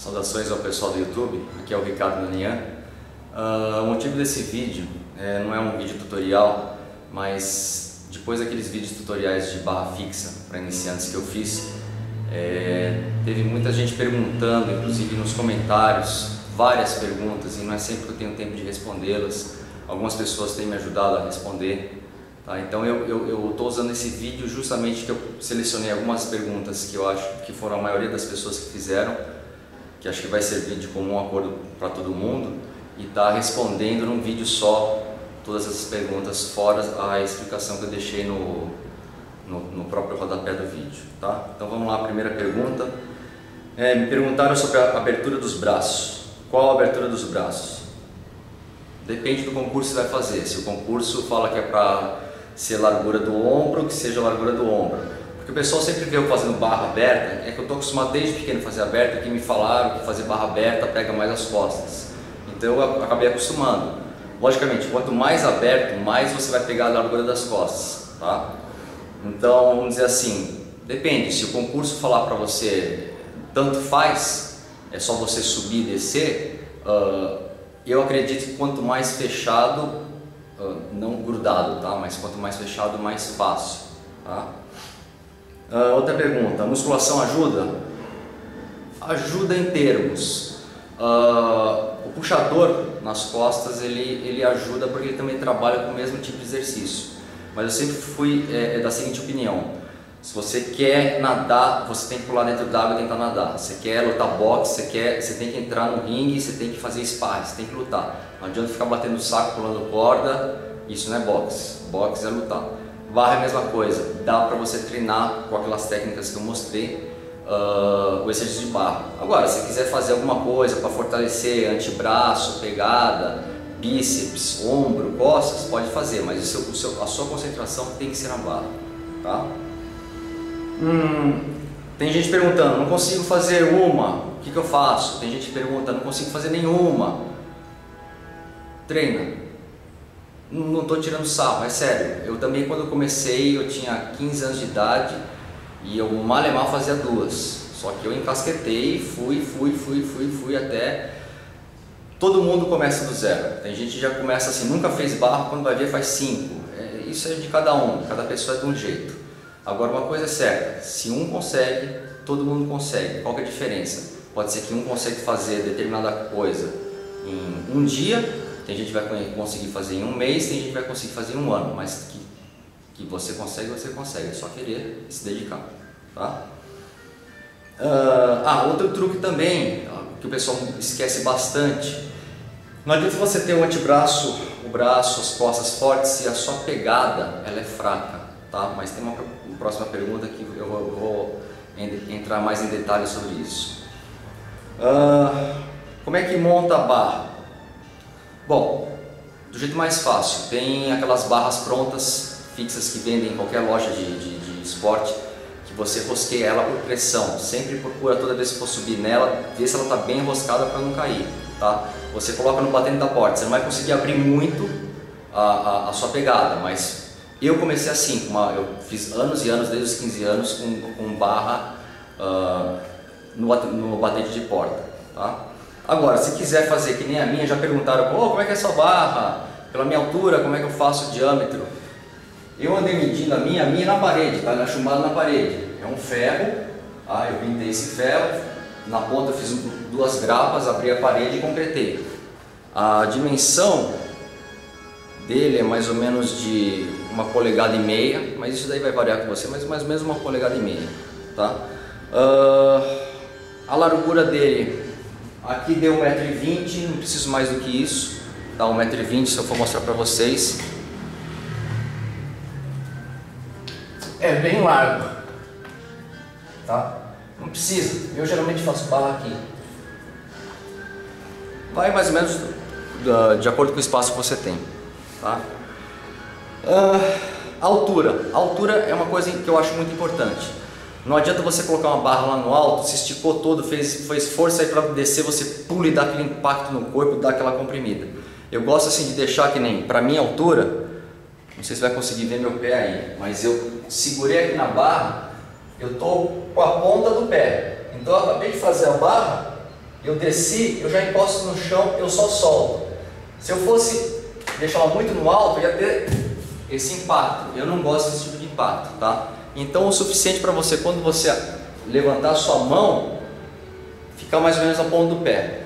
Saudações ao pessoal do YouTube, aqui é o Ricardo Nanian. Uh, o motivo desse vídeo é, não é um vídeo tutorial, mas depois daqueles vídeos tutoriais de barra fixa para iniciantes que eu fiz, é, teve muita gente perguntando, inclusive nos comentários, várias perguntas e não é sempre que eu tenho tempo de respondê-las. Algumas pessoas têm me ajudado a responder. Tá? Então eu estou usando esse vídeo justamente que eu selecionei algumas perguntas que eu acho que foram a maioria das pessoas que fizeram que acho que vai servir de comum acordo para todo mundo e está respondendo num vídeo só todas essas perguntas fora a explicação que eu deixei no, no, no próprio rodapé do vídeo. Tá? Então vamos lá, a primeira pergunta. É, me perguntaram sobre a abertura dos braços. Qual a abertura dos braços? Depende do concurso que você vai fazer. Se o concurso fala que é para ser largura do ombro, que seja largura do ombro o pessoal sempre vê eu fazendo barra aberta, é que eu estou acostumado desde pequeno a fazer aberta, que me falaram que fazer barra aberta pega mais as costas. Então eu acabei acostumando. Logicamente, quanto mais aberto, mais você vai pegar a largura das costas, tá? Então, vamos dizer assim, depende, se o concurso falar para você tanto faz, é só você subir e descer, uh, eu acredito que quanto mais fechado, uh, não grudado, tá? Mas quanto mais fechado, mais fácil, tá? Uh, outra pergunta, a musculação ajuda? Ajuda em termos. Uh, o puxador nas costas ele, ele ajuda porque ele também trabalha com o mesmo tipo de exercício. Mas eu sempre fui é, é da seguinte opinião: se você quer nadar, você tem que pular dentro d'água e tentar nadar. Você quer lutar boxe, você, quer, você tem que entrar no ringue, você tem que fazer sparring, você tem que lutar. Não adianta ficar batendo saco, pulando corda, isso não é boxe. Boxe é lutar. Barra é a mesma coisa, dá para você treinar com aquelas técnicas que eu mostrei uh, o exercício de barra. Agora, se quiser fazer alguma coisa para fortalecer antebraço, pegada, bíceps, ombro, costas, pode fazer, mas o seu, o seu, a sua concentração tem que ser na barra. Tá? Hum, tem gente perguntando, não consigo fazer uma, o que, que eu faço? Tem gente perguntando, não consigo fazer nenhuma. Treina, não estou tirando sarro, é sério. Eu também quando comecei eu tinha 15 anos de idade e eu mal e mal fazia duas. Só que eu encasquetei, fui, fui, fui, fui, fui até. Todo mundo começa do zero. Tem gente que já começa assim, nunca fez barra, quando vai ver faz cinco. É, isso é de cada um, cada pessoa é de um jeito. Agora uma coisa é certa, se um consegue, todo mundo consegue. Qual é a diferença? Pode ser que um consegue fazer determinada coisa em um dia tem gente que vai conseguir fazer em um mês, tem gente que vai conseguir fazer em um ano, mas que, que você consegue, você consegue, é só querer se dedicar. Tá? Uh, ah, outro truque também, que o pessoal esquece bastante. Não adianta você ter o antebraço, o braço, as costas fortes se a sua pegada ela é fraca, tá? Mas tem uma, próxima pergunta que eu vou, eu vou, entrar mais em detalhes sobre isso. Uh, como é que monta a barra? Bom, do jeito mais fácil, tem aquelas barras prontas, fixas que vendem em qualquer loja de, de, de esporte, que você rosqueia ela por pressão. Sempre procura toda vez que for subir nela, ver se ela está bem enroscada para não cair. Tá? Você coloca no batente da porta, você não vai conseguir abrir muito a, a, a sua pegada, mas eu comecei assim, uma, eu fiz anos e anos, desde os 15 anos, com, com barra uh, no, no batente de porta. Tá? Agora, se quiser fazer que nem a minha, já perguntaram, oh, como é que é essa barra? Pela minha altura, como é que eu faço o diâmetro? Eu andei medindo a minha, a minha na parede, tá? Na chumbada na parede. É um ferro, ah, eu pintei esse ferro, na ponta fiz duas grapas, abri a parede e concretei. A dimensão dele é mais ou menos de uma polegada e meia, mas isso daí vai variar com você, mas mais ou menos uma polegada e meia, tá? Uh, a largura dele Aqui deu 1,20m, não preciso mais do que isso. Dá 1,20m se eu for mostrar para vocês. É bem largo. Tá? Não precisa. Eu geralmente faço barra aqui. Vai mais ou menos de acordo com o espaço que você tem. Tá? Uh, altura. Altura é uma coisa que eu acho muito importante. Não adianta você colocar uma barra lá no alto, se esticou todo, fez, fez força aí para descer, você pula e dá aquele impacto no corpo, dá aquela comprimida. Eu gosto assim de deixar que nem, para minha altura, não sei se vai conseguir ver meu pé aí, mas eu segurei aqui na barra, eu tô com a ponta do pé. Então eu acabei de fazer a barra, eu desci, eu já encosto no chão, eu só solto. Se eu fosse deixar ela muito no alto, ia ter esse impacto. Eu não gosto desse tipo de impacto, tá? Então o suficiente para você, quando você levantar a sua mão, ficar mais ou menos na ponta do pé.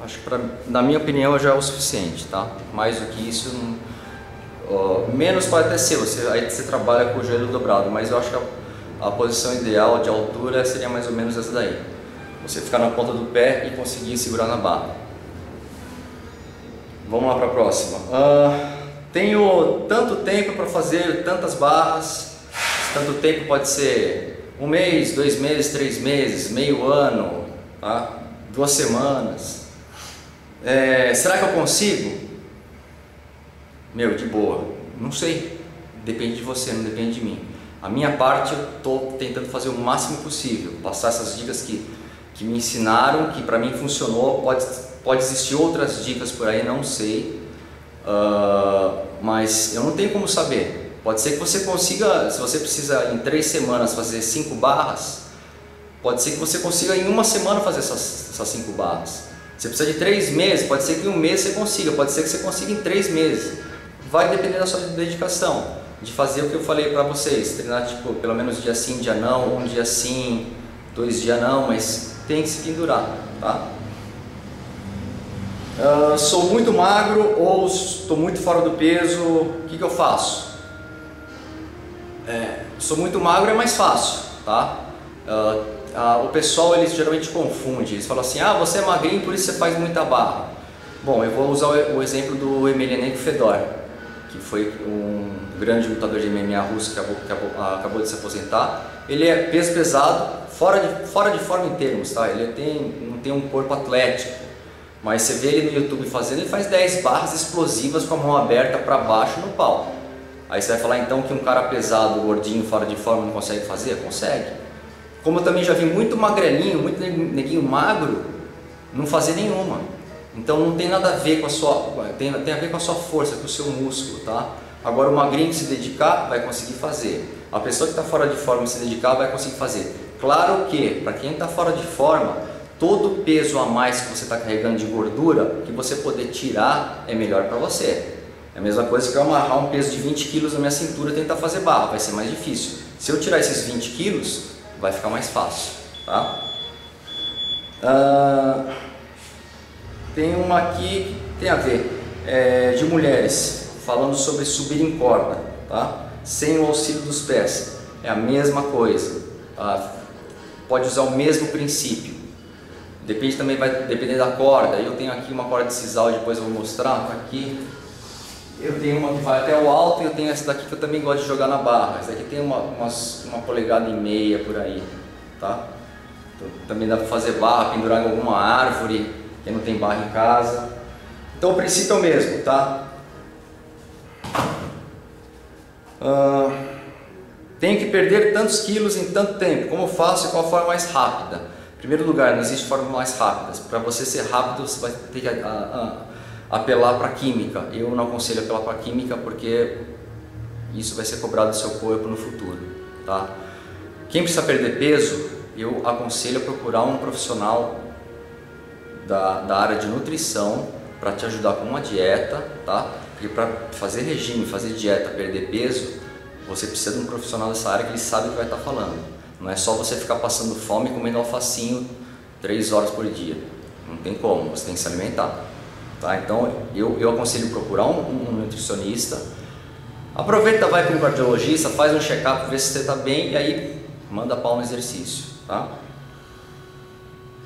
Acho que pra, na minha opinião já é o suficiente, tá? Mais do que isso, não, menos pode até ser, você, aí você trabalha com o joelho dobrado, mas eu acho que a, a posição ideal de altura seria mais ou menos essa daí. Você ficar na ponta do pé e conseguir segurar na barra. Vamos lá para a próxima. Uh, tenho tanto tempo para fazer tantas barras, tanto tempo pode ser um mês, dois meses, três meses, meio ano, tá? duas semanas. É, será que eu consigo? Meu, de boa. Não sei. Depende de você, não depende de mim. A minha parte eu estou tentando fazer o máximo possível, passar essas dicas que, que me ensinaram, que para mim funcionou. Pode, pode existir outras dicas por aí, não sei. Uh, mas eu não tenho como saber. Pode ser que você consiga, se você precisa em três semanas fazer cinco barras, pode ser que você consiga em uma semana fazer essas, essas cinco barras. Você precisa de três meses, pode ser que em um mês você consiga, pode ser que você consiga em três meses. Vai depender da sua dedicação, de fazer o que eu falei para vocês, treinar tipo pelo menos dia sim, dia não, um dia sim, dois dias não, mas tem que se pendurar, tá? Uh, sou muito magro ou estou muito fora do peso, o que, que eu faço? É, sou muito magro é mais fácil, tá? Uh, uh, o pessoal eles geralmente confunde, eles falam assim, ah você é magrinho por isso você faz muita barra. Bom, eu vou usar o, o exemplo do Emelianenko Fedor, que foi um grande lutador de MMA russo que acabou, acabou, acabou de se aposentar. Ele é peso pesado, fora de, fora de forma em termos, tá? Ele tem, não tem um corpo atlético, mas você vê ele no YouTube fazendo, ele faz 10 barras explosivas com a mão aberta para baixo no pau. Aí você vai falar então que um cara pesado, gordinho, fora de forma não consegue fazer? Consegue. Como eu também já vi muito magrelinho, muito neguinho magro, não fazer nenhuma. Então não tem nada a ver com a sua, tem, tem a ver com a sua força, com o seu músculo, tá? Agora o magrinho que se dedicar vai conseguir fazer. A pessoa que está fora de forma se dedicar vai conseguir fazer. Claro que para quem está fora de forma todo peso a mais que você está carregando de gordura, que você poder tirar é melhor para você. É a mesma coisa que eu amarrar um peso de 20 quilos na minha cintura e tentar fazer barra, vai ser mais difícil. Se eu tirar esses 20 quilos, vai ficar mais fácil. Tá? Ah, tem uma aqui que tem a ver, é, de mulheres, falando sobre subir em corda, tá? sem o auxílio dos pés. É a mesma coisa, tá? pode usar o mesmo princípio. Depende também, vai depender da corda. Eu tenho aqui uma corda de sisal, depois eu vou mostrar, tá aqui. Eu tenho uma que vai até o alto e eu tenho essa daqui que eu também gosto de jogar na barra. Essa daqui tem uma, uma, uma polegada e meia por aí, tá? Então, também dá para fazer barra, pendurar em alguma árvore, quem não tem barra em casa. Então o princípio é o mesmo, tá? Uh, tenho que perder tantos quilos em tanto tempo. Como faço e qual a forma mais rápida? Em primeiro lugar, não existe forma mais rápida. Para você ser rápido, você vai ter que a, a, apelar para a química. Eu não aconselho apelar para a química porque isso vai ser cobrado do seu corpo no futuro. Tá? Quem precisa perder peso, eu aconselho a procurar um profissional da, da área de nutrição para te ajudar com uma dieta, tá? Porque para fazer regime, fazer dieta, perder peso, você precisa de um profissional dessa área que ele sabe o que vai estar tá falando. Não é só você ficar passando fome comendo alfacinho três horas por dia. Não tem como, você tem que se alimentar. Tá? Então eu, eu aconselho procurar um, um nutricionista. Aproveita, vai para um cardiologista, faz um check-up, vê se você está bem e aí manda pau no exercício. Tá?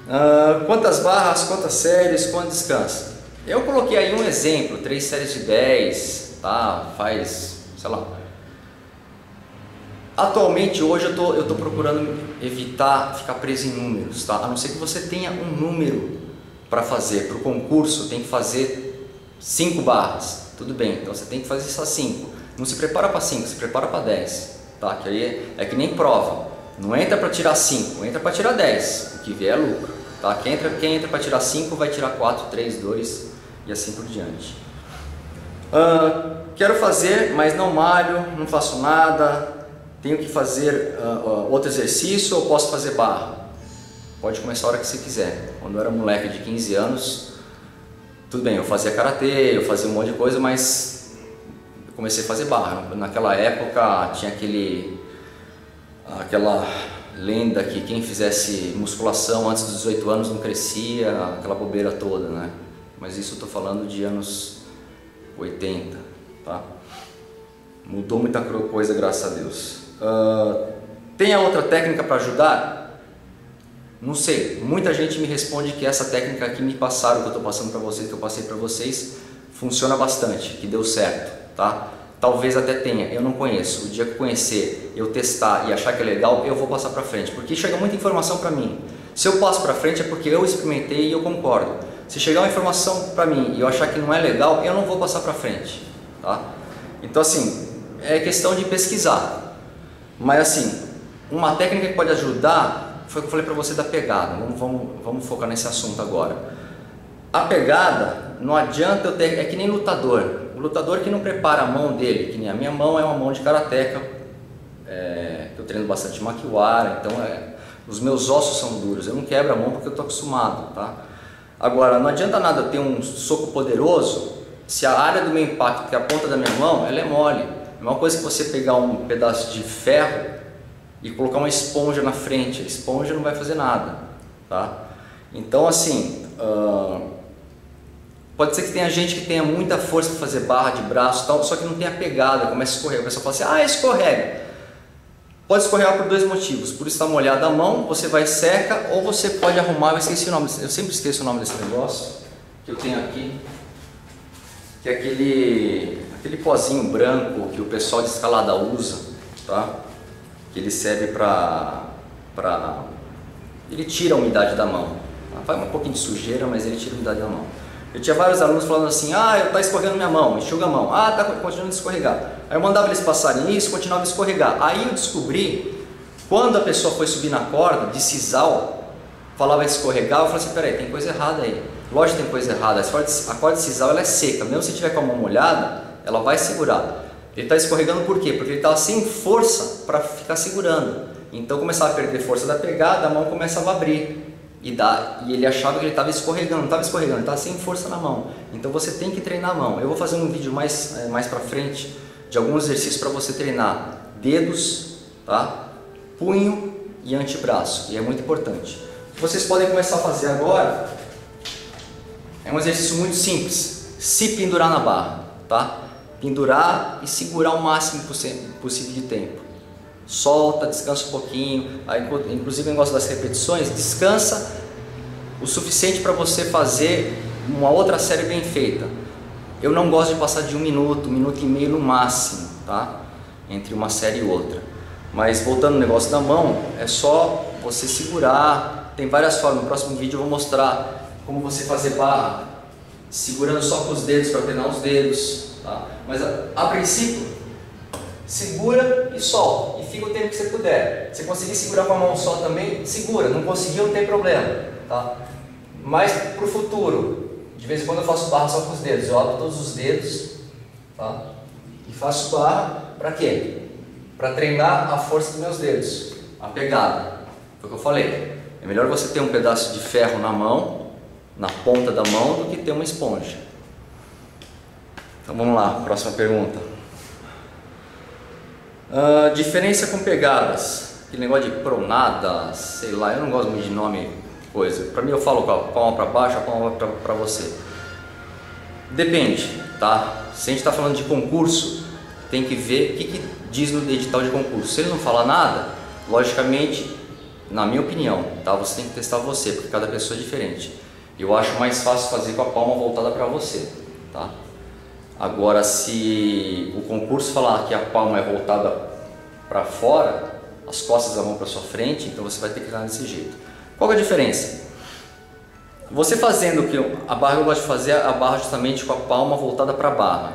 Uh, quantas barras, quantas séries, quanto descansa? Eu coloquei aí um exemplo, três séries de 10, tá? faz, sei lá, Atualmente, hoje eu tô, estou procurando evitar ficar preso em números, tá? A não ser que você tenha um número para fazer. Para o concurso, tem que fazer 5 barras. Tudo bem, então você tem que fazer só 5. Não se prepara para 5, se prepara para 10. Tá? Que aí é, é que nem prova. Não entra para tirar 5, entra para tirar 10. O que vier é lucro. Tá? Quem entra, quem entra para tirar 5 vai tirar 4, 3, 2 e assim por diante. Uh, quero fazer, mas não malho, não faço nada, tenho que fazer uh, uh, outro exercício ou posso fazer barra? Pode começar a hora que você quiser. Quando eu era moleque de 15 anos, tudo bem, eu fazia karatê, eu fazia um monte de coisa, mas eu comecei a fazer barra. Naquela época tinha aquele aquela lenda que quem fizesse musculação antes dos 18 anos não crescia, aquela bobeira toda, né? Mas isso eu tô falando de anos 80, tá? Mudou muita coisa, graças a Deus. Uh, tem a outra técnica para ajudar? Não sei, muita gente me responde que essa técnica que me passaram, que eu estou passando para vocês, que eu passei para vocês, funciona bastante, que deu certo, tá? Talvez até tenha, eu não conheço. O dia que eu conhecer, eu testar e achar que é legal, eu vou passar para frente, porque chega muita informação para mim. Se eu passo para frente é porque eu experimentei e eu concordo. Se chegar uma informação para mim e eu achar que não é legal, eu não vou passar para frente, tá? Então assim, é questão de pesquisar. Mas assim, uma técnica que pode ajudar foi o que eu falei para você da pegada. Vamos, vamos, vamos focar nesse assunto agora. A pegada, não adianta eu ter. É que nem lutador. O lutador que não prepara a mão dele, que nem a minha mão é uma mão de karateca, é, eu treino bastante maquiwara, então é, os meus ossos são duros. Eu não quebro a mão porque eu estou acostumado, tá? Agora, não adianta nada ter um soco poderoso se a área do meu impacto, que é a ponta da minha mão, ela é mole. É uma coisa que você pegar um pedaço de ferro e colocar uma esponja na frente. A esponja não vai fazer nada, tá? Então, assim, uh, pode ser que tenha gente que tenha muita força para fazer barra de braço, tal, só que não tenha pegada, começa a escorrer. O pessoal fala assim: ah, escorrega. Pode escorregar por dois motivos: por estar molhada a mão, você vai seca, ou você pode arrumar. Eu esqueci o nome, eu sempre esqueço o nome desse negócio que eu tenho aqui, que é aquele, aquele pozinho branco que o pessoal de escalada usa, tá? Que ele serve para. Ele tira a umidade da mão. Faz um pouquinho de sujeira, mas ele tira a umidade da mão. Eu tinha vários alunos falando assim: ah, está escorrendo minha mão, enxuga a mão, ah, está continuando a escorregar. Aí eu mandava eles passarem isso, continuava a escorregar. Aí eu descobri, quando a pessoa foi subir na corda de sisal, falava escorregar, eu falei assim: peraí, tem coisa errada aí. Lógico que tem coisa errada, a corda de sisal ela é seca, mesmo se tiver com a mão molhada, ela vai segurar. Ele está escorregando por quê? Porque ele estava sem força para ficar segurando. Então começava a perder força da pegada, a mão começava a abrir. E, dá, e ele achava que ele estava escorregando, não estava escorregando, estava sem força na mão. Então você tem que treinar a mão. Eu vou fazer um vídeo mais, é, mais para frente de alguns exercícios para você treinar dedos, tá? punho e antebraço, e é muito importante. Vocês podem começar a fazer agora é um exercício muito simples, se pendurar na barra, tá? Pendurar e segurar o máximo possível de tempo. Solta, descansa um pouquinho, inclusive eu gosto das repetições, descansa o suficiente para você fazer uma outra série bem feita. Eu não gosto de passar de um minuto, um minuto e meio no máximo, tá? Entre uma série e outra. Mas voltando no negócio da mão, é só você segurar. Tem várias formas. No próximo vídeo eu vou mostrar como você fazer barra, segurando só com os dedos para treinar os dedos, Tá? Mas a, a, princípio, segura e solta. E fica o tempo que você puder. Se conseguir segurar com a mão só também, segura. Não conseguiu, não tem problema. Tá? Mas para o futuro, de vez em quando eu faço barra só com os dedos. Eu abro todos os dedos tá? e faço barra para quê? Para treinar a força dos meus dedos, a pegada. Foi o que eu falei. É melhor você ter um pedaço de ferro na mão, na ponta da mão, do que ter uma esponja. Então vamos lá, próxima pergunta. Uh, diferença com pegadas. Aquele negócio de pronada, sei lá, eu não gosto muito de nome, coisa. Para mim eu falo com a palma para baixo, a palma para você. Depende, tá? Se a gente está falando de concurso, tem que ver o que, que diz no edital de concurso. Se ele não fala nada, logicamente, na minha opinião, tá? Você tem que testar você, porque cada pessoa é diferente. Eu acho mais fácil fazer com a palma voltada para você, tá? Agora, se o concurso falar que a palma é voltada para fora, as costas da mão para sua frente, então você vai ter que dar desse jeito. Qual é a diferença? Você fazendo que a barra eu gosto de fazer a barra justamente com a palma voltada para a barra.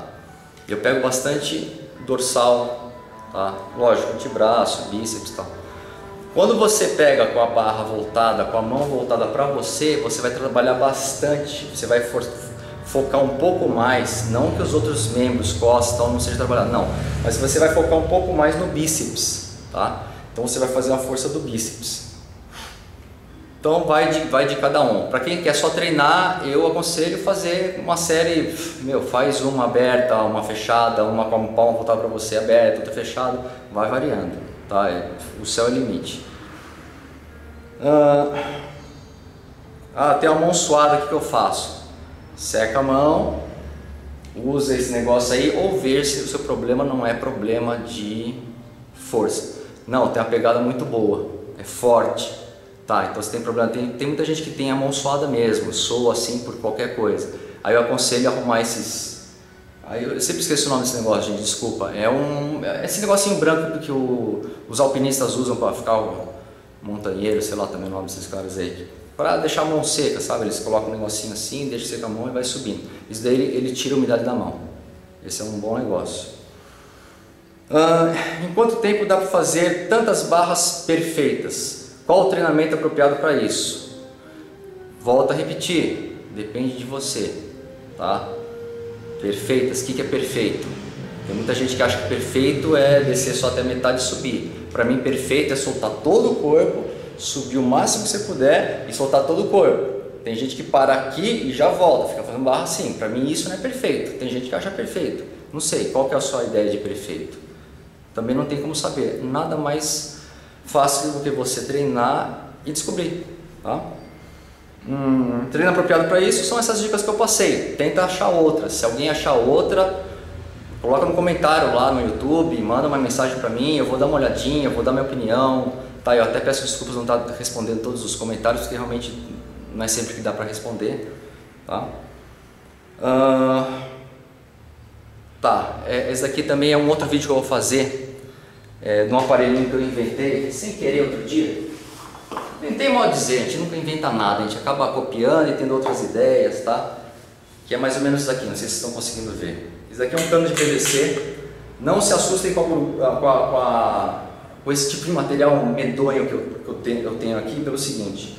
Eu pego bastante dorsal, tá? Lógico, antebraço, bíceps, tal. Quando você pega com a barra voltada, com a mão voltada para você, você vai trabalhar bastante, você vai focar um pouco mais, não que os outros membros, costas, tal, não seja trabalhado, não, mas você vai focar um pouco mais no bíceps, tá? Então você vai fazer uma força do bíceps. Então vai de, vai de cada um. Para quem quer só treinar, eu aconselho fazer uma série, meu, faz uma aberta, uma fechada, uma com a palma voltada para você aberta, outra fechada, vai variando, tá? O céu é o limite. Ah, tem uma mão suada, que eu faço? Seca a mão, usa esse negócio aí ou ver se o seu problema não é problema de força. Não, tem uma pegada muito boa, é forte. Tá, então você tem problema. Tem, tem muita gente que tem a mão suada mesmo, soa assim por qualquer coisa. Aí eu aconselho arrumar esses. Aí eu sempre esqueço o nome desse negócio, gente, desculpa. É um. É esse negocinho branco que o, os alpinistas usam para ficar o montanheiro, sei lá também o nome desses caras aí para deixar a mão seca, sabe? Eles colocam um negocinho assim, deixa secar a mão e vai subindo. Isso daí ele, tira a umidade da mão. Esse é um bom negócio. Uh, em quanto tempo dá para fazer tantas barras perfeitas? Qual o treinamento apropriado para isso? Volta a repetir, depende de você, tá? Perfeitas, o que, que é perfeito? Tem muita gente que acha que perfeito é descer só até metade e subir. Para mim, perfeito é soltar todo o corpo subir o máximo que você puder e soltar todo o corpo. Tem gente que para aqui e já volta, fica fazendo barra assim. Para mim isso não é perfeito. Tem gente que acha perfeito. Não sei, qual que é a sua ideia de perfeito? Também não tem como saber. Nada mais fácil do que você treinar e descobrir. Tá? Hum, treino apropriado para isso são essas dicas que eu passei. Tenta achar outra. Se alguém achar outra, coloca no comentário lá no YouTube, manda uma mensagem para mim, eu vou dar uma olhadinha, vou dar minha opinião. Tá, eu até peço desculpas não estar respondendo todos os comentários, porque realmente não é sempre que dá para responder. Tá? Uh, tá, é, esse daqui também é um outro vídeo que eu vou fazer, é, de um aparelhinho que eu inventei, sem querer outro dia. Inventei mal dizer, a gente nunca inventa nada, a gente acaba copiando e tendo outras ideias, tá? Que é mais ou menos isso aqui, não sei se vocês estão conseguindo ver. Isso daqui é um cano de PVC, não se assustem com a, com a, com a com esse tipo de material medonho que eu, que eu, tenho, eu tenho aqui pelo seguinte.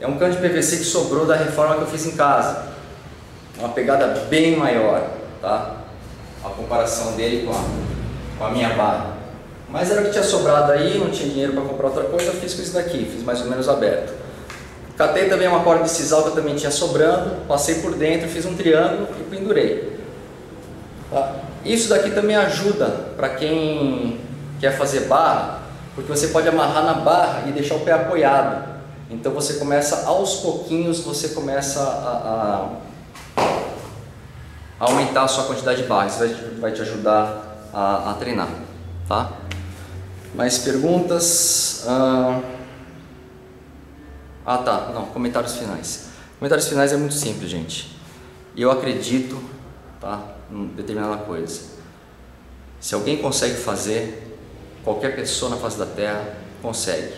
É um cano de PVC que sobrou da reforma que eu fiz em casa. Uma pegada bem maior, tá? A comparação dele com a, com a minha barra. Mas era o que tinha sobrado aí, não tinha dinheiro para comprar outra coisa, fiz com isso daqui, fiz mais ou menos aberto. Catei também uma corda de sisal que eu também tinha sobrando, passei por dentro, fiz um triângulo e pendurei. Tá? Isso daqui também ajuda para quem quer fazer barra, porque você pode amarrar na barra e deixar o pé apoiado. Então você começa aos pouquinhos, você começa a, a, aumentar a sua quantidade de barras, isso vai, vai te ajudar a, a, treinar, tá? Mais perguntas? Ah, ah tá, não, comentários finais. Comentários finais é muito simples, gente. Eu acredito, tá, em determinada coisa. Se alguém consegue fazer, qualquer pessoa na face da Terra consegue.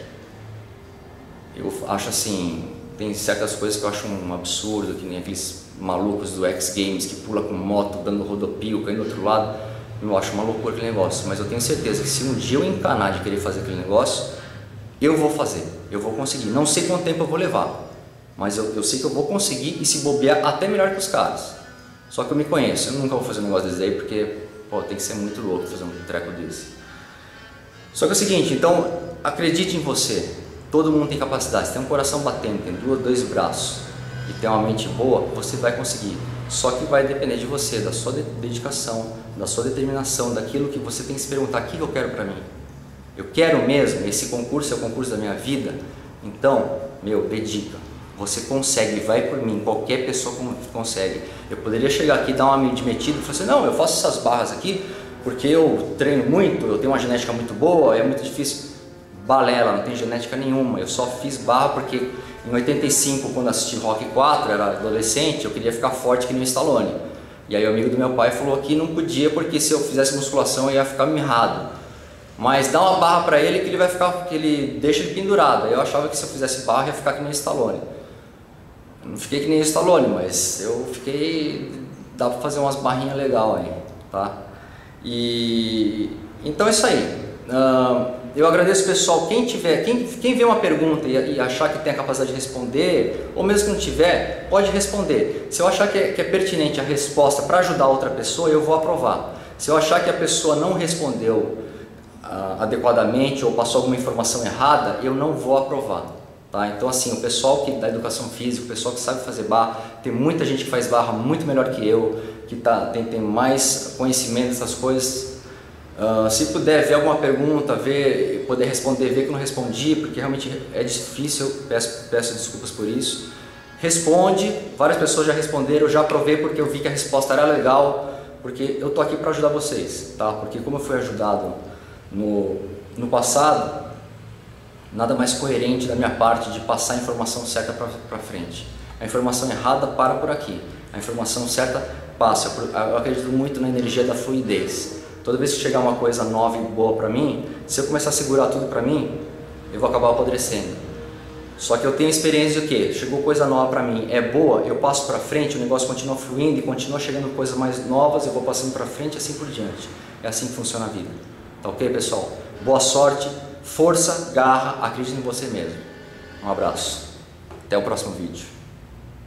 Eu acho assim, tem certas coisas que eu acho um absurdo, que nem aqueles malucos do X Games que pula com moto, dando rodopio, caindo do outro lado. Eu acho uma loucura aquele negócio, mas eu tenho certeza que se um dia eu encanar de querer fazer aquele negócio, eu vou fazer, eu vou conseguir. Não sei quanto tempo eu vou levar, mas eu, eu sei que eu vou conseguir e se bobear até melhor que os caras. Só que eu me conheço, eu nunca vou fazer um negócio desse aí porque pô, tem que ser muito louco fazer um treco desse. Só que é o seguinte, então acredite em você. Todo mundo tem capacidade. Se tem um coração batendo, tem dois, dois braços e tem uma mente boa, você vai conseguir. Só que vai depender de você, da sua dedicação, da sua determinação, daquilo que você tem que se perguntar: o que eu quero para mim? Eu quero mesmo? Esse concurso é o concurso da minha vida? Então, meu, dedica. Você consegue, vai por mim. Qualquer pessoa consegue. Eu poderia chegar aqui, dar uma de metida e falar assim: não, eu faço essas barras aqui porque eu treino muito, eu tenho uma genética muito boa, é muito difícil. Balela, não tem genética nenhuma. Eu só fiz barra porque em 85, quando assisti Rock 4, era adolescente, eu queria ficar forte que nem o Stallone. E aí o amigo do meu pai falou que não podia porque se eu fizesse musculação eu ia ficar mirrado. Mas dá uma barra para ele que ele vai ficar, que ele deixa ele pendurado. Eu achava que se eu fizesse barra ia ficar que nem o Stallone. Eu não fiquei que nem o Stallone, mas eu fiquei, dá para fazer umas barrinhas legal aí, tá? E então é isso aí. Uh, eu agradeço pessoal, quem tiver, quem, quem vê uma pergunta e, e, achar que tem a capacidade de responder, ou mesmo que não tiver, pode responder. Se eu achar que é, que é pertinente a resposta para ajudar outra pessoa, eu vou aprovar. Se eu achar que a pessoa não respondeu uh, adequadamente ou passou alguma informação errada, eu não vou aprovar. Tá? Então assim, o pessoal que da educação física, o pessoal que sabe fazer barra, tem muita gente que faz barra muito melhor que eu, que tá, tem, tem mais conhecimento dessas coisas. Uh, se puder ver alguma pergunta, ver, poder responder, ver que não respondi, porque realmente é difícil, peço, peço desculpas por isso. Responde, várias pessoas já responderam, eu já provei porque eu vi que a resposta era legal, porque eu tô aqui para ajudar vocês, tá? Porque como eu fui ajudado no, no passado, nada mais coerente da minha parte de passar a informação certa para frente. A informação errada para por aqui, a informação certa passa. Eu acredito muito na energia da fluidez. Toda vez que chegar uma coisa nova e boa para mim, se eu começar a segurar tudo para mim, eu vou acabar apodrecendo. Só que eu tenho experiência de que chegou coisa nova para mim, é boa, eu passo para frente, o negócio continua fluindo e continua chegando coisas mais novas, eu vou passando para frente e assim por diante. É assim que funciona a vida. Tá ok, pessoal? Boa sorte, força, garra, acredite em você mesmo. Um abraço. Até o próximo vídeo.